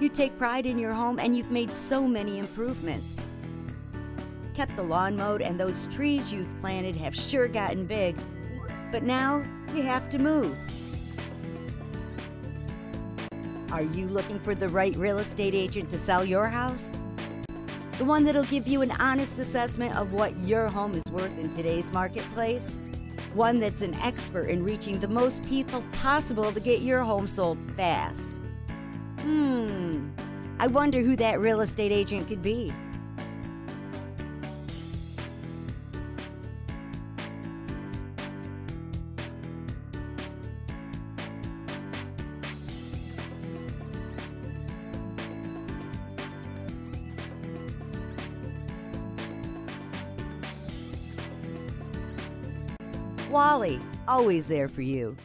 You take pride in your home and you've made so many improvements. Kept the lawn mowed and those trees you've planted have sure gotten big. But now you have to move. Are you looking for the right real estate agent to sell your house? The one that'll give you an honest assessment of what your home is worth in today's marketplace? One that's an expert in reaching the most people possible to get your home sold fast. Hmm, I wonder who that real estate agent could be. Wally, always there for you.